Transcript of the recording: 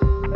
you.